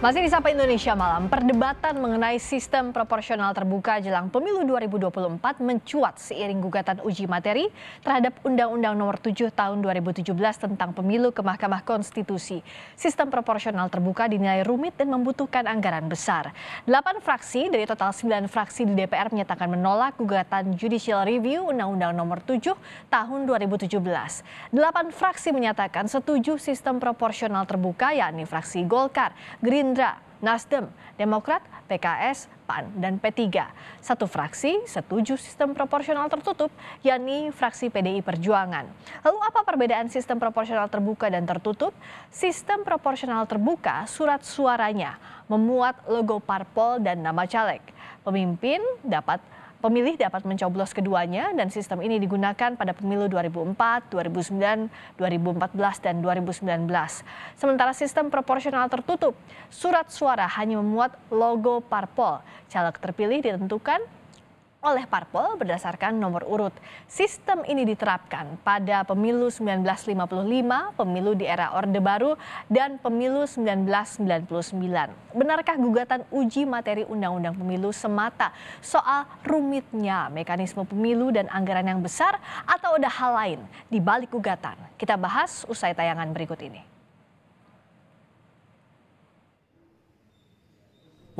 Masih di Sapa Indonesia Malam, perdebatan mengenai sistem proporsional terbuka jelang pemilu 2024 mencuat seiring gugatan uji materi terhadap Undang-Undang Nomor 7 Tahun 2017 tentang Pemilu ke Mahkamah Konstitusi. Sistem proporsional terbuka dinilai rumit dan membutuhkan anggaran besar. Delapan fraksi dari total sembilan fraksi di DPR menyatakan menolak gugatan judicial review Undang-Undang Nomor 7 Tahun 2017. Delapan fraksi menyatakan setuju sistem proporsional terbuka yakni fraksi Golkar, Green Gerindra, Nasdem, Demokrat, PKS, PAN, dan P3. Satu fraksi setuju sistem proporsional tertutup, yakni fraksi PDI Perjuangan. Lalu apa perbedaan sistem proporsional terbuka dan tertutup? Sistem proporsional terbuka, surat suaranya memuat logo parpol dan nama caleg. Pemimpin dapat Pemilih dapat mencoblos keduanya dan sistem ini digunakan pada pemilu 2004, 2009, 2014, dan 2019. Sementara sistem proporsional tertutup, surat suara hanya memuat logo parpol. Caleg terpilih ditentukan oleh parpol berdasarkan nomor urut. Sistem ini diterapkan pada pemilu 1955, pemilu di era Orde Baru, dan pemilu 1999. Benarkah gugatan uji materi Undang-Undang Pemilu semata soal rumitnya mekanisme pemilu dan anggaran yang besar atau ada hal lain di balik gugatan? Kita bahas usai tayangan berikut ini.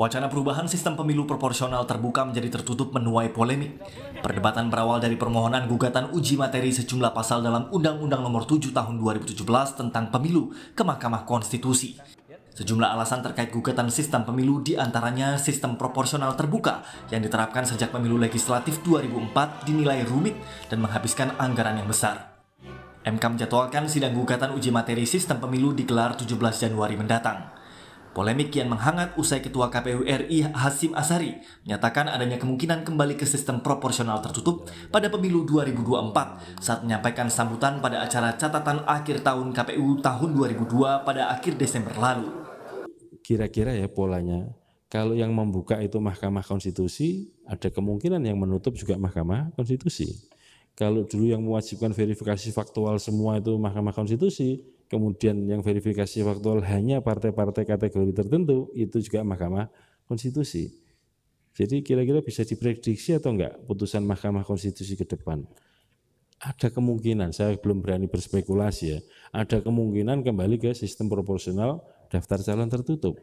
Wacana perubahan sistem pemilu proporsional terbuka menjadi tertutup menuai polemik. Perdebatan berawal dari permohonan gugatan uji materi sejumlah pasal dalam Undang-Undang Nomor 7 Tahun 2017 tentang Pemilu ke Mahkamah Konstitusi. Sejumlah alasan terkait gugatan sistem pemilu di antaranya sistem proporsional terbuka yang diterapkan sejak pemilu legislatif 2004 dinilai rumit dan menghabiskan anggaran yang besar. MK menjadwalkan sidang gugatan uji materi sistem pemilu digelar 17 Januari mendatang. Polemik kian menghangat usai Ketua KPU RI Hasim Asari menyatakan adanya kemungkinan kembali ke sistem proporsional tertutup pada pemilu 2024 saat menyampaikan sambutan pada acara catatan akhir tahun KPU tahun 2002 pada akhir Desember lalu. Kira-kira ya polanya, kalau yang membuka itu Mahkamah Konstitusi, ada kemungkinan yang menutup juga Mahkamah Konstitusi. Kalau dulu yang mewajibkan verifikasi faktual semua itu Mahkamah Konstitusi, kemudian yang verifikasi faktual hanya partai-partai kategori tertentu, itu juga Mahkamah Konstitusi. Jadi kira-kira bisa diprediksi atau enggak putusan Mahkamah Konstitusi ke depan? Ada kemungkinan, saya belum berani berspekulasi ya, ada kemungkinan kembali ke sistem proporsional daftar calon tertutup.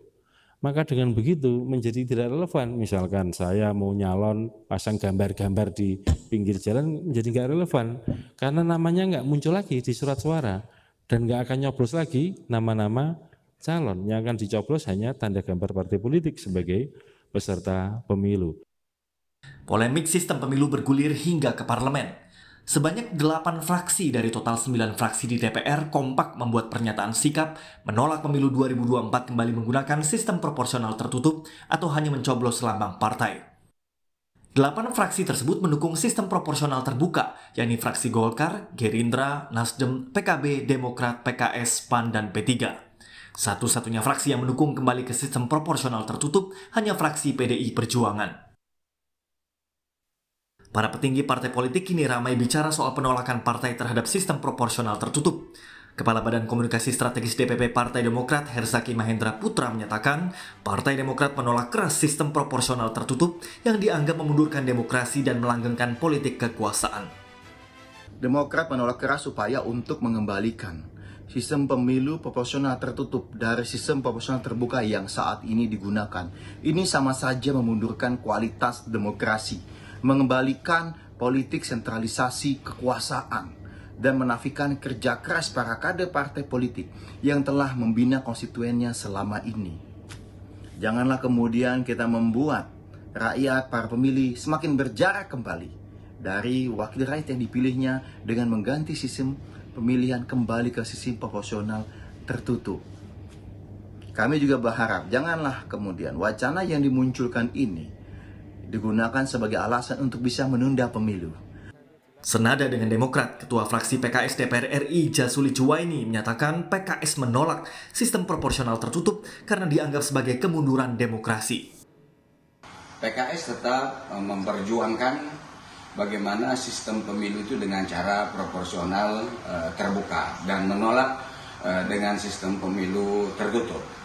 Maka dengan begitu menjadi tidak relevan. Misalkan saya mau nyalon pasang gambar-gambar di pinggir jalan menjadi nggak relevan karena namanya nggak muncul lagi di surat suara dan nggak akan nyoblos lagi nama-nama calon yang akan dicoblos hanya tanda gambar partai politik sebagai peserta pemilu. Polemik sistem pemilu bergulir hingga ke parlemen. Sebanyak delapan fraksi dari total sembilan fraksi di DPR kompak membuat pernyataan sikap menolak pemilu 2024 kembali menggunakan sistem proporsional tertutup atau hanya mencoblos lambang partai. Delapan fraksi tersebut mendukung sistem proporsional terbuka, yakni fraksi Golkar, Gerindra, Nasdem, PKB, Demokrat, PKS, PAN, dan P3. Satu-satunya fraksi yang mendukung kembali ke sistem proporsional tertutup hanya fraksi PDI Perjuangan. Para petinggi partai politik kini ramai bicara soal penolakan partai terhadap sistem proporsional tertutup. Kepala Badan Komunikasi Strategis DPP Partai Demokrat Hersaki Mahendra Putra menyatakan, Partai Demokrat menolak keras sistem proporsional tertutup yang dianggap memundurkan demokrasi dan melanggengkan politik kekuasaan. Demokrat menolak keras upaya untuk mengembalikan sistem pemilu proporsional tertutup dari sistem proporsional terbuka yang saat ini digunakan. Ini sama saja memundurkan kualitas demokrasi, mengembalikan politik sentralisasi kekuasaan dan menafikan kerja keras para kader partai politik yang telah membina konstituennya selama ini. Janganlah kemudian kita membuat rakyat, para pemilih semakin berjarak kembali dari wakil rakyat yang dipilihnya dengan mengganti sistem pemilihan kembali ke sistem proporsional tertutup. Kami juga berharap janganlah kemudian wacana yang dimunculkan ini digunakan sebagai alasan untuk bisa menunda pemilu Senada dengan Demokrat, Ketua Fraksi PKS DPR RI Jasuli Juwaini menyatakan PKS menolak sistem proporsional tertutup karena dianggap sebagai kemunduran demokrasi. PKS tetap eh, memperjuangkan bagaimana sistem pemilu itu dengan cara proporsional eh, terbuka dan menolak eh, dengan sistem pemilu tertutup.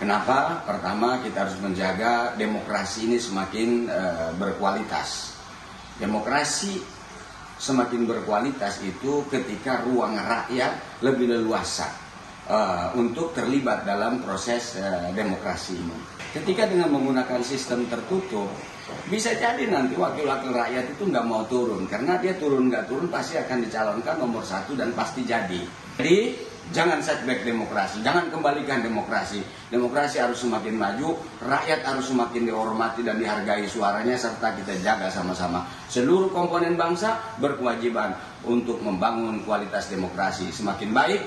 Kenapa? Pertama kita harus menjaga demokrasi ini semakin uh, berkualitas. Demokrasi semakin berkualitas itu ketika ruang rakyat lebih leluasa uh, untuk terlibat dalam proses uh, demokrasi ini. Ketika dengan menggunakan sistem tertutup, bisa jadi nanti wakil-wakil rakyat itu nggak mau turun karena dia turun nggak turun pasti akan dicalonkan nomor satu dan pasti jadi. Jadi Jangan setback demokrasi, jangan kembalikan demokrasi. Demokrasi harus semakin maju, rakyat harus semakin dihormati dan dihargai suaranya serta kita jaga sama-sama. Seluruh komponen bangsa berkewajiban untuk membangun kualitas demokrasi semakin baik.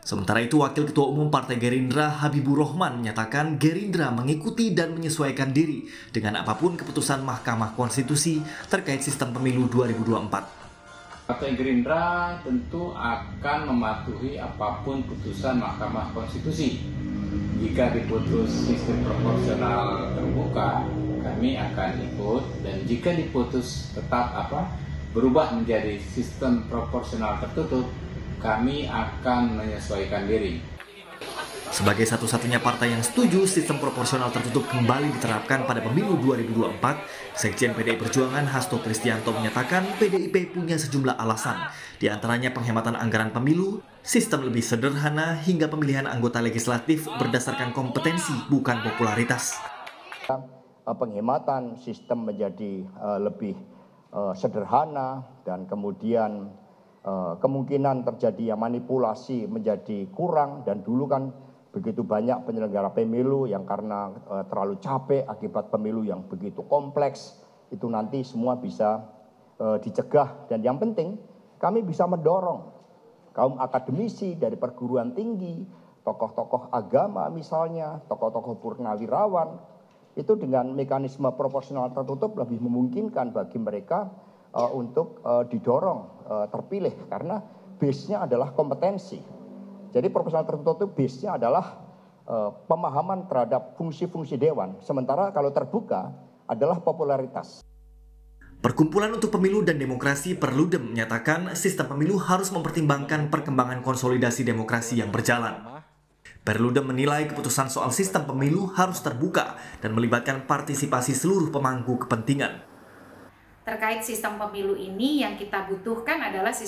Sementara itu, Wakil Ketua Umum Partai Gerindra Habibur Rahman menyatakan Gerindra mengikuti dan menyesuaikan diri dengan apa pun keputusan Mahkamah Konstitusi terkait sistem pemilu 2024. Partai Gerindra tentu akan mematuhi apa pun putusan Mahkamah Konstitusi. Jika diputus sistem proporsional terbuka, kami akan ikut dan jika diputus tetap apa berubah menjadi sistem proporsional tertutup, kami akan menyesuaikan diri. Sebagai satu-satunya partai yang setuju sistem proporsional tertutup kembali diterapkan pada pemilu 2024, Sekjen PDI Perjuangan Hasto Kristianto menyatakan PDIP punya sejumlah alasan, di antaranya penghematan anggaran pemilu, sistem lebih sederhana, hingga pemilihan anggota legislatif berdasarkan kompetensi bukan popularitas. Penghematan sistem menjadi uh, lebih uh, sederhana dan kemudian kemungkinan terjadi manipulasi menjadi kurang dan dulu kan begitu banyak penyelenggara pemilu yang karena uh, terlalu capek akibat pemilu yang begitu kompleks itu nanti semua bisa uh, dicegah. Dan yang penting kami bisa mendorong kaum akademisi dari perguruan tinggi, tokoh-tokoh agama misalnya, tokoh-tokoh purnawirawan itu dengan mekanisme proporsional tertutup lebih memungkinkan bagi mereka uh, untuk uh, didorong uh, terpilih. Karena base-nya adalah kompetensi jadi proporsional tertutup itu base-nya adalah uh, pemahaman terhadap fungsi-fungsi dewan. Sementara kalau terbuka adalah popularitas. Perkumpulan untuk Pemilu dan Demokrasi Perludem menyatakan sistem pemilu harus mempertimbangkan perkembangan konsolidasi demokrasi yang berjalan. Perludem menilai keputusan soal sistem pemilu harus terbuka dan melibatkan partisipasi seluruh pemangku kepentingan. Terkait sistem pemilu ini yang kita butuhkan adalah sistem